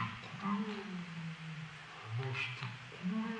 してくれ話してくれ